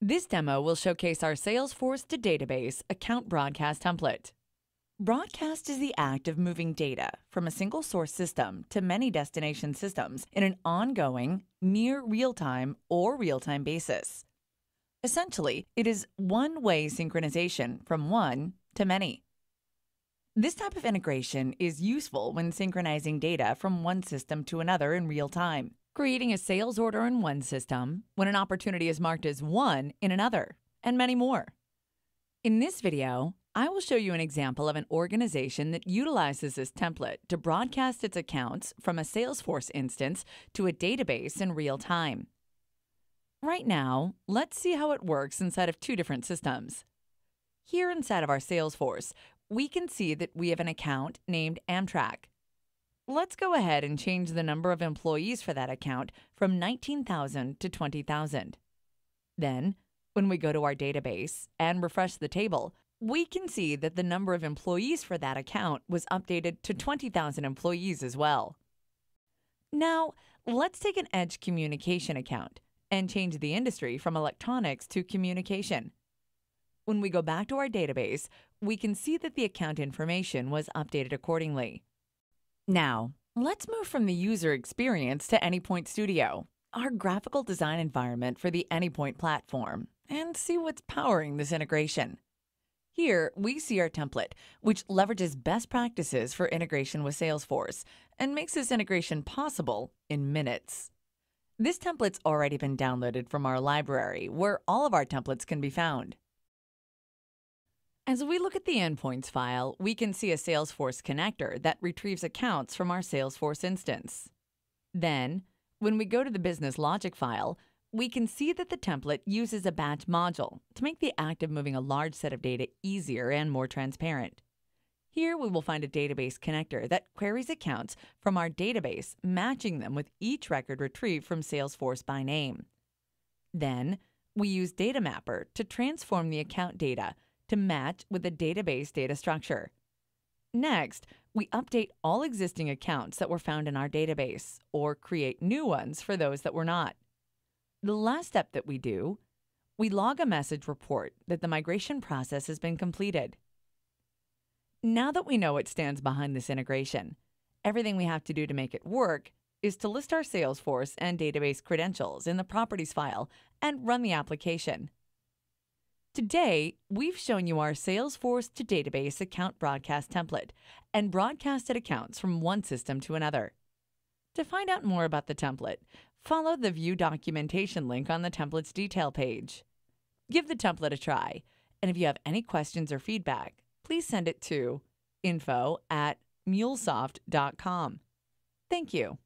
This demo will showcase our Salesforce to database account broadcast template. Broadcast is the act of moving data from a single source system to many destination systems in an ongoing, near real time or real time basis. Essentially, it is one way synchronization from one to many. This type of integration is useful when synchronizing data from one system to another in real time, creating a sales order in one system when an opportunity is marked as won in another, and many more. In this video, I will show you an example of an organization that utilizes this template to broadcast its accounts from a Salesforce instance to a database in real time. Right now, let's see how it works inside of two different systems. Here inside of our Salesforce, we can see that we have an account named Amtrak. Let's go ahead and change the number of employees for that account from 19,000 to 20,000. Then, when we go to our database and refresh the table, we can see that the number of employees for that account was updated to 20,000 employees as well. Now, let's take an Edge communication account and change the industry from electronics to communication. When we go back to our database, we can see that the account information was updated accordingly. Now, let's move from the user experience to AnyPoint Studio, our graphical design environment for the AnyPoint platform, and see what's powering this integration. Here, we see our template, which leverages best practices for integration with Salesforce and makes this integration possible in minutes. This template's already been downloaded from our library, where all of our templates can be found. As we look at the endpoints file, we can see a Salesforce connector that retrieves accounts from our Salesforce instance. Then, when we go to the business logic file, we can see that the template uses a batch module to make the act of moving a large set of data easier and more transparent. Here we will find a database connector that queries accounts from our database, matching them with each record retrieved from Salesforce by name. Then, we use Data Mapper to transform the account data to match with the database data structure. Next, we update all existing accounts that were found in our database or create new ones for those that were not. The last step that we do, we log a message report that the migration process has been completed. Now that we know what stands behind this integration, everything we have to do to make it work is to list our Salesforce and database credentials in the properties file and run the application. Today, we've shown you our Salesforce to database account broadcast template and broadcasted accounts from one system to another. To find out more about the template, follow the View Documentation link on the template's detail page. Give the template a try, and if you have any questions or feedback, please send it to info at mulesoft.com. Thank you.